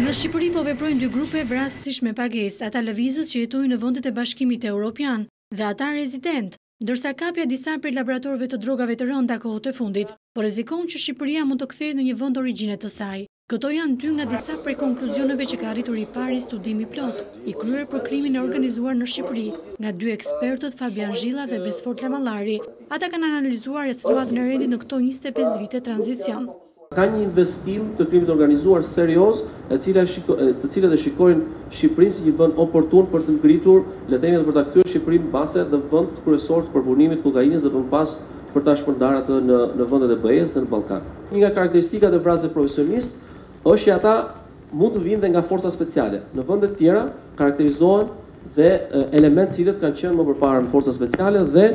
Në Shqipëri po veprojnë dy grupe vrasësish me pagesë, ata lëvizës që jetojnë në vendet e Bashkimit Europian dhe ata rezidentë, ndërsa kapja e disa prej laboratorëve të drogave të rënda kohët e fundit po rrezikon që Shqipëria mund të kthehet në një vend origjine të saj. Këto janë dy nga disa prej konkluzioneve që ka arritur i pari studim i plotë, i kryer për krimin e organizuar në Shqipëri, nga dy ekspertët Fabian Zhilla dhe Besfort Lamallari. Ata kanë analizuar situatën e rendit në këto njëzet e pesë vite tranzicion. Ka një investim të krimit të organizuar serioz, e cila e shiko, të cilët e shikojnë Shqipërinë si një vend oportun për të ngritur, le të themi edhe për ta kthyer Shqipërinë bazë dhe vend kryesor të përpunimit të kokainës dhe më pas për ta shpërndarë atë në në vendet e BE-së dhe në Ballkan. Një nga karakteristikat e vrasësve profesionistë është që ata mund të vijnë dhe nga forca speciale. Në vende të tjera karakterizohen dhe elementë të cilët kanë qenë më përpara në forca speciale dhe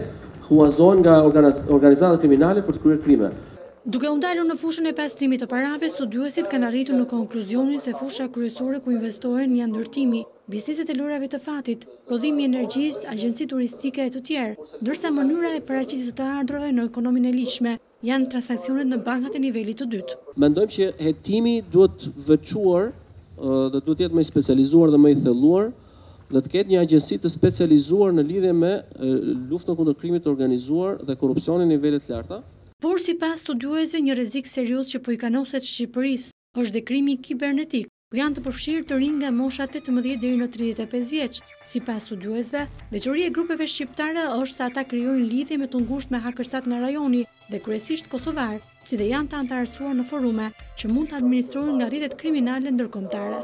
huazohen nga organizatat kriminale për të kryer krime. Duke u ndalur në fushën e pastrimit të parave, studiuesit kanë arritur në konkluzionin se fusha kryesore ku investohen janë ndërtimi, bizneset e lojërave të fatit, prodhimi i energjisë, agjenci turistike e të tjerë, ndërsa mënyra e paraqitjes së të ardhurave në ekonominë e ligjshme Janë transaksionet në bankat e nivelit të dytë. Mendojmë që hetimi duhet veçuar dhe duhet të jetë më i specializuar dhe më i thelluar dhe të ketë një agjenci të specializuar në lidhje me luftën kundër krimit të organizuar dhe korrupsionin në nivele të larta. Por sipas studiuesve një rrezik serioz që po i kanoset Shqipërisë është dhe krimi kibernetik. ku janë të përfshirë të rinj nga mosha tetëmbëdhjetë deri në tridhjetë e pesë vjeç. Sipas studiuesve, veçori e grupeve shqiptare është se ata krijojnë lidhje më të ngushta me hakërsat nga rajoni dhe kryesisht kosovarë, si dhe janë të anëtarësuar në forume që mund të administrohen nga rrjetet kriminale ndërkombëtare.